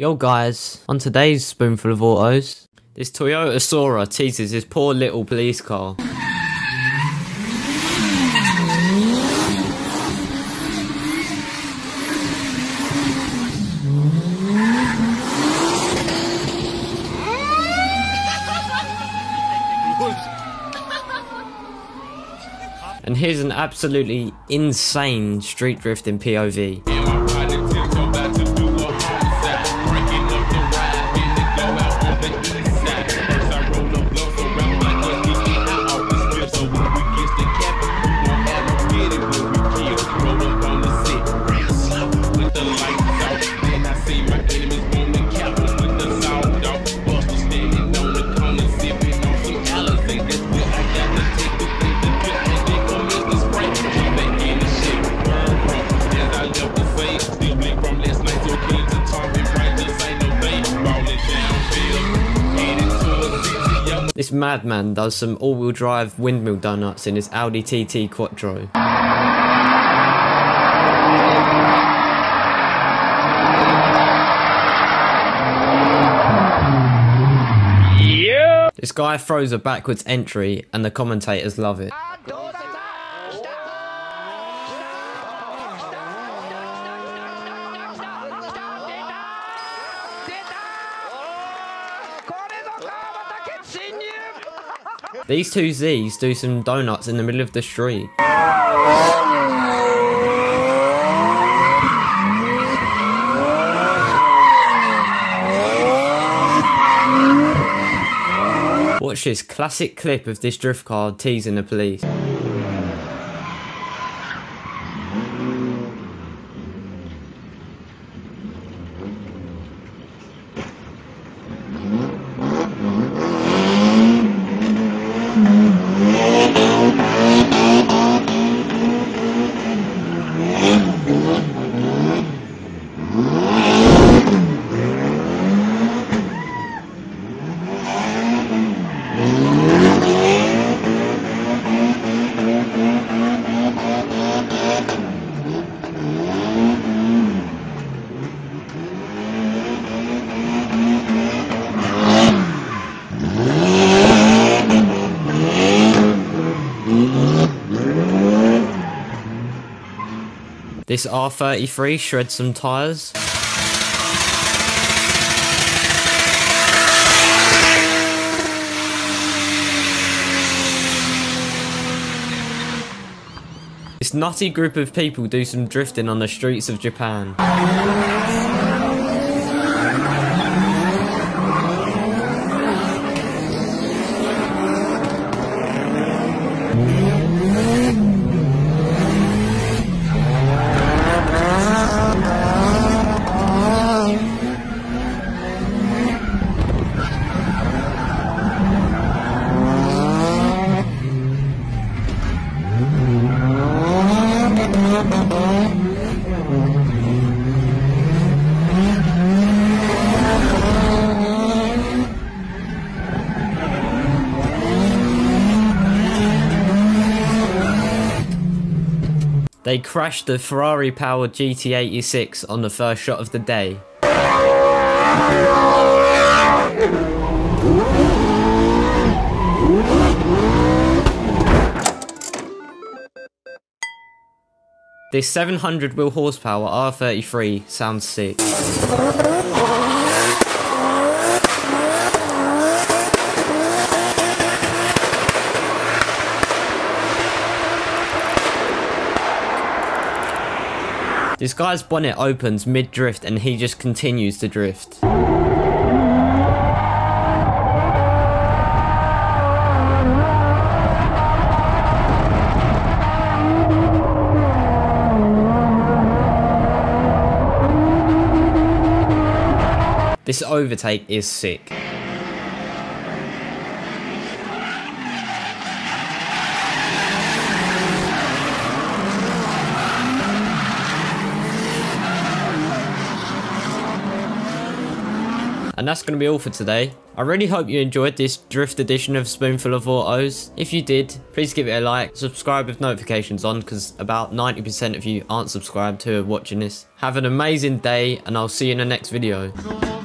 Yo guys, on today's Spoonful of Autos, this Toyota Soarer teases his poor little police car. And here's an absolutely insane street drifting POV. This madman does some all-wheel drive windmill donuts in his Audi TT Quattro. This guy throws a backwards entry and the commentators love it. These two Z's do some donuts in the middle of the street. Watch this classic clip of this drift car teasing the police. This R33 shreds some tyres. This nutty group of people do some drifting on the streets of Japan. They crashed the Ferrari powered GT86 on the first shot of the day. This 700 wheel horsepower R33 sounds sick. This guy's bonnet opens mid-drift and he just continues to drift. This overtake is sick. And that's going to be all for today. I really hope you enjoyed this drift edition of Spoonful of Autos. If you did, please give it a like, subscribe with notifications on because about 90% of you aren't subscribed who are watching this. Have an amazing day and I'll see you in the next video.